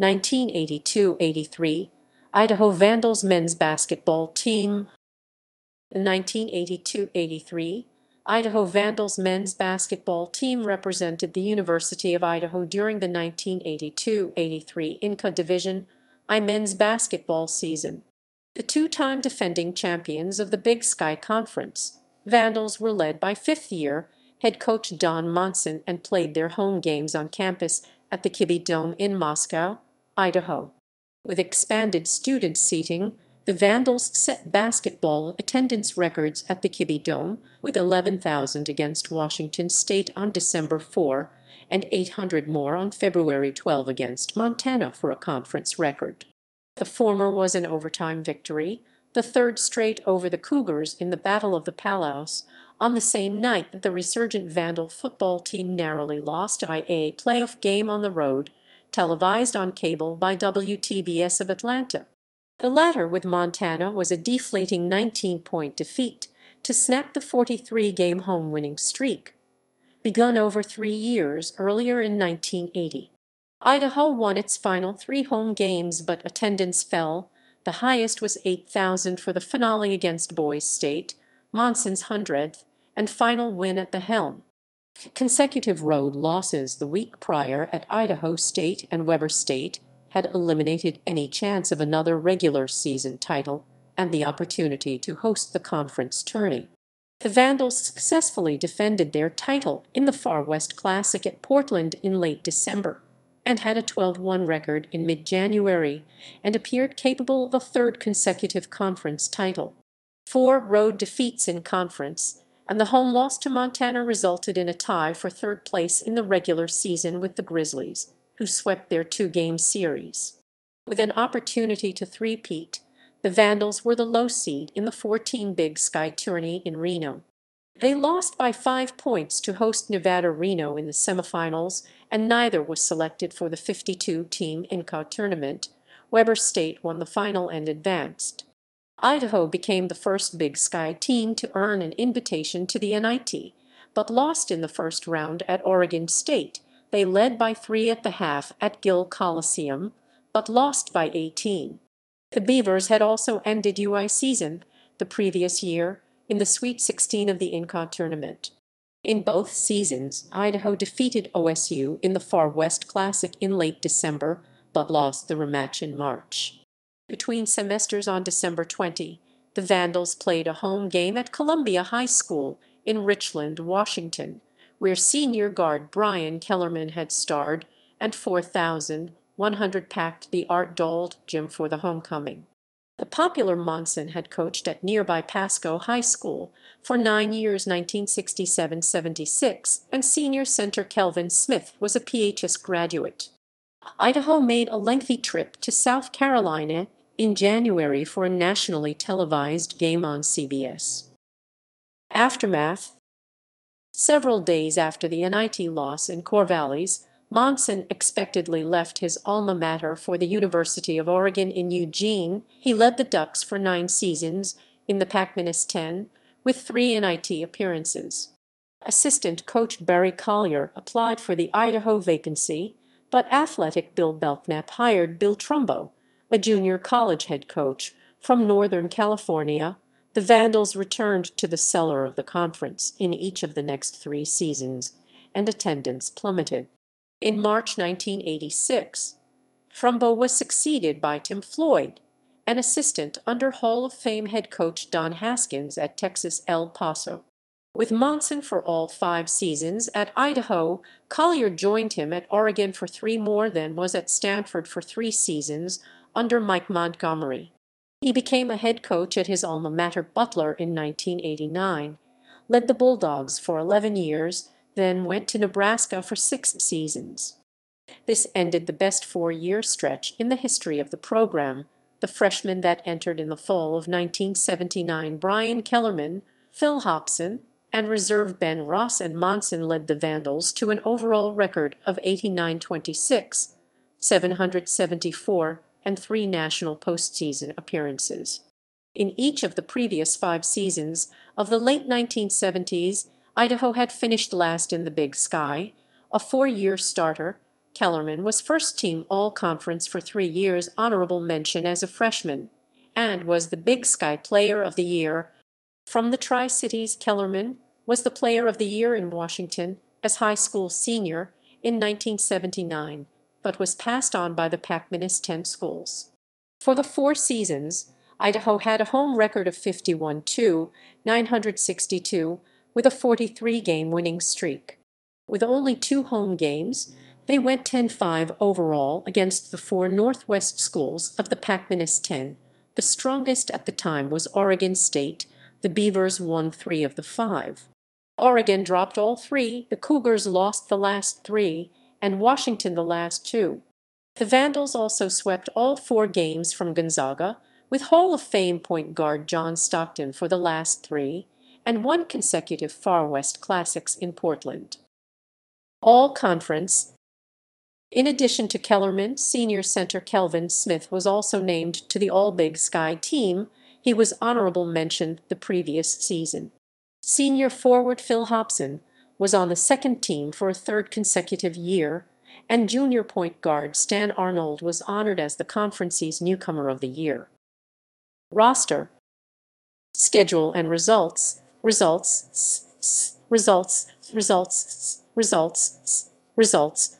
1982-83 Idaho Vandals men's basketball team. 1982-83 Idaho Vandals men's basketball team represented the University of Idaho during the 1982-83 NCAA Division I men's basketball season. The two-time defending champions of the Big Sky Conference, Vandals were led by fifth-year head coach Don Monson and played their home games on campus at the Kibbie Dome in Moscow, Idaho. With expanded student seating, the Vandals set basketball attendance records at the Kibbie Dome with 11,000 against Washington State on December 4 and 800 more on February 12 against Montana for a conference record. The former was an overtime victory, the third straight over the Cougars in the Battle of the Palouse, on the same night that the resurgent Vandal football team narrowly lost a playoff game on the road televised on cable by WTBS of Atlanta. The latter with Montana was a deflating 19-point defeat to snap the 43-game home-winning streak, begun over three years earlier in 1980. Idaho won its final three home games, but attendance fell. The highest was 8,000 for the finale against Boise State, Monson's 100th and final win at the helm. Consecutive road losses the week prior at Idaho State and Weber State had eliminated any chance of another regular season title and the opportunity to host the conference tourney. The Vandals successfully defended their title in the Far West Classic at Portland in late December and had a 12-1 record in mid-January and appeared capable of a third consecutive conference title. Four road defeats in conference and the home loss to Montana resulted in a tie for third place in the regular season with the Grizzlies, who swept their two-game series. With an opportunity to three-peat, the Vandals were the low seed in the 14 Big Sky tourney in Reno. They lost by five points to host Nevada Reno in the semifinals, and neither was selected for the 52-team NCAA tournament. Weber State won the final and advanced. Idaho became the first Big Sky team to earn an invitation to the NIT, but lost in the first round at Oregon State. They led by three at the half at Gill Coliseum, but lost by 18. The Beavers had also ended UI season the previous year in the Sweet 16 of the NCAA tournament. In both seasons, Idaho defeated OSU in the Far West Classic in late December, but lost the rematch in March. Between semesters on December 20, the Vandals played a home game at Columbia High School in Richland, Washington, where senior guard Brian Kellerman had starred, and 4,100 packed the Art Dawald gym for the homecoming. The popular Monson had coached at nearby Pasco High School for nine years 1967-76, and senior center Kelvin Smith was a PHS graduate. Idaho made a lengthy trip to South Carolina in January for a nationally televised game on CBS. Aftermath Several days after the NIT loss in Corvallis, Monson expectedly left his alma mater for the University of Oregon in Eugene. He led the Ducks for nine seasons in the Pac-10 with three NIT appearances. Assistant coach Barry Collier applied for the Idaho vacancy, but athletic Bill Belknap hired Bill Trumbo, a junior college head coach from Northern California. The Vandals returned to the cellar of the conference in each of the next three seasons, and attendance plummeted. In March 1986, Trumbo was succeeded by Tim Floyd, an assistant under Hall of Fame head coach Don Haskins at Texas El Paso. With Monson for all five seasons at Idaho, Collier joined him at Oregon for three more, then was at Stanford for three seasons under Mike Montgomery. He became a head coach at his alma mater Butler in 1989, led the Bulldogs for 11 years, then went to Nebraska for six seasons. This ended the best four-year stretch in the history of the program. The freshmen that entered in the fall of 1979, Brian Kellerman, Phil Hobson, and reserve Ben Ross and Monson led the Vandals to an overall record of 89-26, 774, and three national postseason appearances. In each of the previous five seasons of the late 1970s, Idaho had finished last in the Big Sky, a four-year starter, Kellerman was first team All-Conference for three years honorable mention as a freshman, and was the Big Sky Player of the Year. From the Tri-Cities Kellerman was the Player of the Year in Washington as high school senior in 1979, but was passed on by the PAC-10 schools. For the four seasons, Idaho had a home record of 51-2, 962, with a 43-game winning streak. With only two home games, they went 10-5 overall against the four Northwest schools of the PAC-10. The strongest at the time was Oregon State. The Beavers won three of the five. Oregon dropped all three, the Cougars lost the last three, and Washington the last two. The Vandals also swept all four games from Gonzaga, with Hall of Fame point guard John Stockton for the last three, and won consecutive Far West Classics in Portland. All Conference In addition to Kellerman, senior center Kelvin Smith was also named to the All-Big Sky team. He was honorable mentioned the previous season. Senior forward Phil Hobson was on the second team for a third consecutive year, and junior point guard Stan Arnold was honored as the conference's newcomer of the year. Roster Schedule and results Results Results Results Results Results